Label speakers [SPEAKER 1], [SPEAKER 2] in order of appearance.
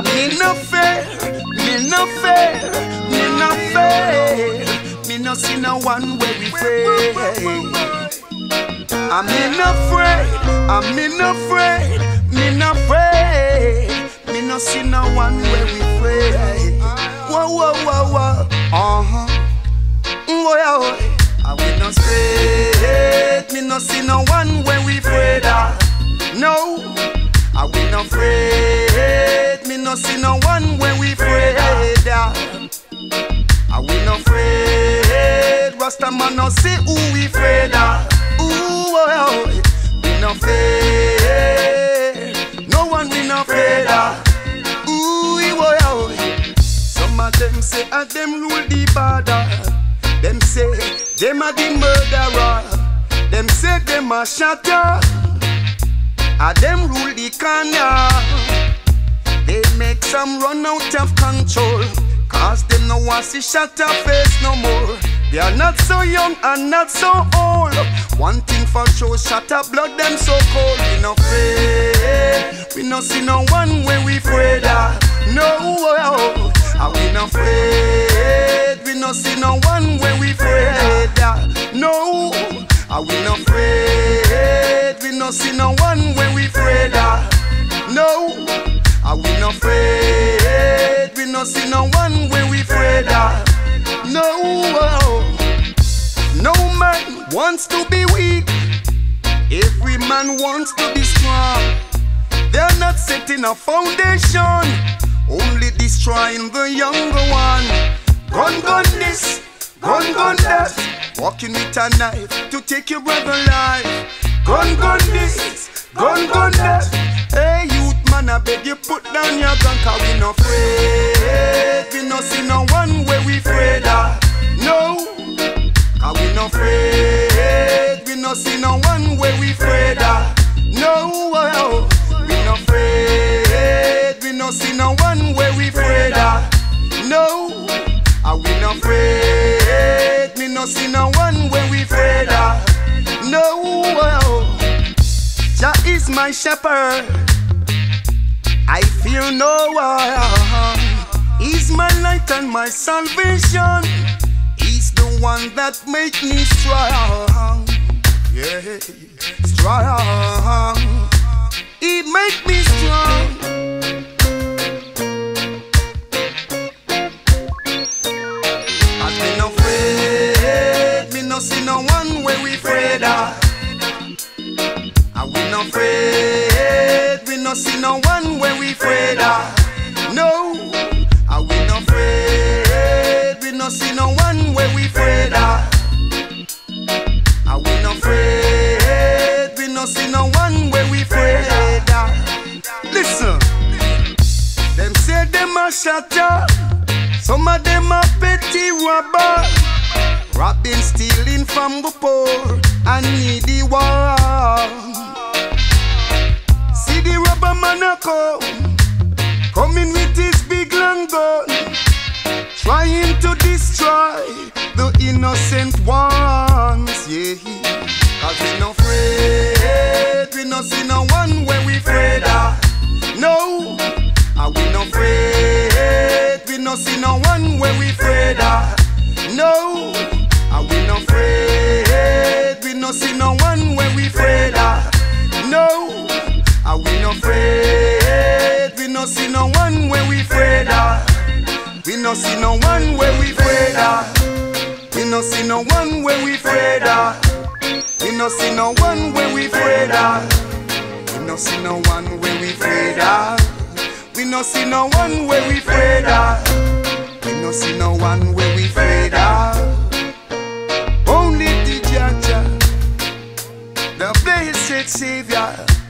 [SPEAKER 1] I me no fear, me no fear, me no fear. Me no see no one where we afraid. I'm me no afraid, I me no afraid, me no afraid. Me no see no one where we afraid. Whoa, whoa, whoa, whoa, uh huh. Whoa, yeah, I we no straight. Me no see no one where we afraid. No, I we no afraid. No see no one when we afraid. I we no afraid. Rasta man no see who we afraid. Ooh, oh, oh, oh, we no afraid. No one we no afraid. Ooh, oh, oh, oh. Some of them say a them rule the border. Them say them a the murderer. Them say them a shatter. A them rule the corner. Some run out of control. Cause them no want to shut shatter face no more. They are not so young and not so old. One thing for sure, shut up blood them so cold. We no afraid. We no see no one when we afraid of. No, oh. we no afraid. We no see no one when we afraid of. No, are we no afraid? We no see no one when we afraid of. No, are we no afraid? We no see no one when we afraid ah. of. No, oh. no man wants to be weak. Every man wants to be strong. They're not setting a foundation, only destroying the younger one. Gun, gun this, gun, gun that. Walking with a knife to take your brother life. Gun, gun this, gun, gun that. Hey, youth man, I beg you put down your gun, cause we no afraid. We no see no one where we afraid of. No, cause we no afraid. We no see no one where we afraid of. No, oh, we no afraid. We no see no one where we afraid of. No, are we no afraid? We no see no one where we afraid of. No, oh, Jah is my shepherd. I fear no one. He's my light and my salvation. He's the one that make me strong. Yeah, strong. He make me strong. See no one where we afraid of. And we no afraid, shatter, some of them a petty robber. Robbing, stealing from the poor and needy one. See the rubber man a come, coming with his big long gun, trying to destroy the innocent ones. Yeah, cause see when we afraid. No, are we no afraid, we no see no one when we afraid. No, are we no afraid? We no see no one when we afraid. We no see no one when we afraid. We no see no one when we afraid. We no see no one when we afraid. We no see no one when we afraid. We no see no one when we afraid of. No see no one where we fade out. Only the Jaja, the blessed Savior.